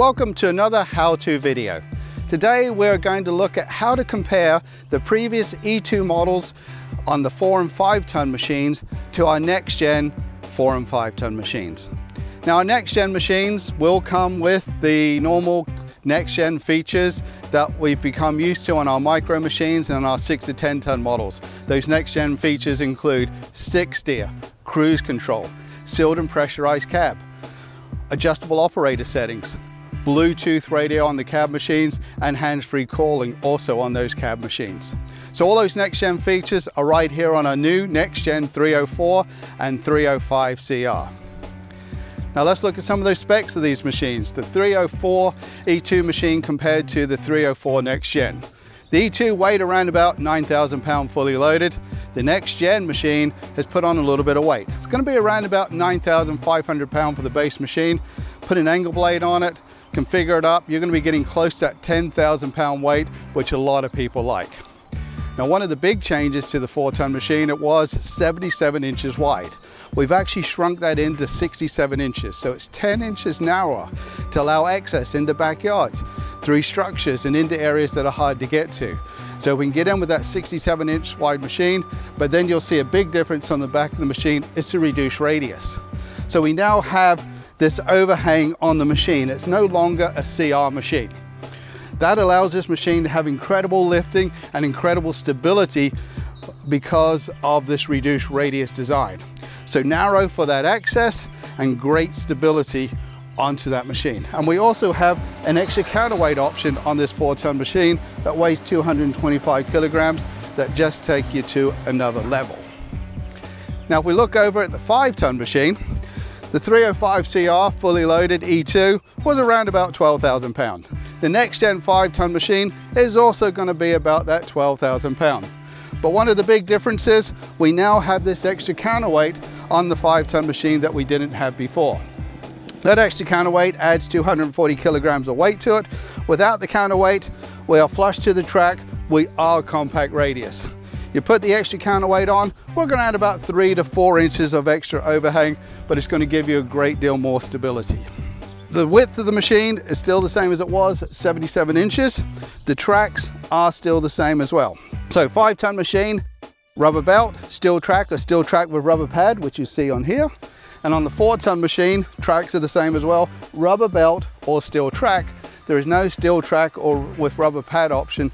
Welcome to another how-to video. Today we're going to look at how to compare the previous E2 models on the 4 and 5 ton machines to our next gen 4 and 5 ton machines. Now our next gen machines will come with the normal next gen features that we've become used to on our micro machines and on our 6 to 10 ton models. Those next gen features include stick steer, cruise control, sealed and pressurized cab, adjustable operator settings, Bluetooth radio on the cab machines and hands-free calling also on those cab machines. So all those next-gen features are right here on our new next-gen 304 and 305 CR. Now let's look at some of those specs of these machines. The 304 E2 machine compared to the 304 next gen. The E2 weighed around about 9,000 pound fully loaded. The next gen machine has put on a little bit of weight. It's gonna be around about 9,500 pound for the base machine. Put an angle blade on it, configure it up, you're gonna be getting close to that 10,000 pound weight, which a lot of people like. Now, one of the big changes to the four ton machine, it was 77 inches wide. We've actually shrunk that into 67 inches, so it's 10 inches narrower to allow access into backyards, through structures and into areas that are hard to get to. So we can get in with that 67 inch wide machine, but then you'll see a big difference on the back of the machine, it's a reduced radius. So we now have this overhang on the machine. It's no longer a CR machine. That allows this machine to have incredible lifting and incredible stability because of this reduced radius design. So narrow for that access and great stability onto that machine. And we also have an extra counterweight option on this four ton machine that weighs 225 kilograms that just take you to another level. Now, if we look over at the five ton machine, the 305 CR fully loaded E2 was around about 12,000 pound. The next gen 5 ton machine is also going to be about that 12,000 pound. But one of the big differences, we now have this extra counterweight on the 5 ton machine that we didn't have before. That extra counterweight adds 240 kilograms of weight to it. Without the counterweight, we are flush to the track, we are compact radius. You put the extra counterweight on, we're gonna add about three to four inches of extra overhang, but it's gonna give you a great deal more stability. The width of the machine is still the same as it was, 77 inches. The tracks are still the same as well. So five ton machine, rubber belt, steel track or steel track with rubber pad, which you see on here. And on the four ton machine, tracks are the same as well, rubber belt or steel track. There is no steel track or with rubber pad option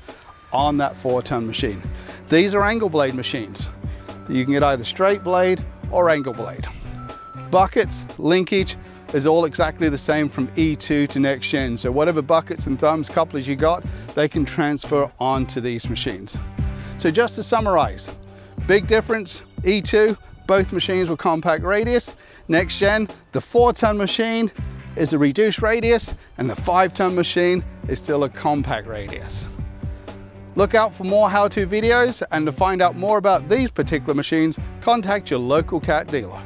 on that four ton machine. These are angle blade machines. You can get either straight blade or angle blade. Buckets, linkage is all exactly the same from E2 to next gen. So whatever buckets and thumbs couplers you got, they can transfer onto these machines. So just to summarize, big difference, E2, both machines were compact radius. Next gen, the four ton machine is a reduced radius and the five ton machine is still a compact radius. Look out for more how-to videos and to find out more about these particular machines, contact your local CAT dealer.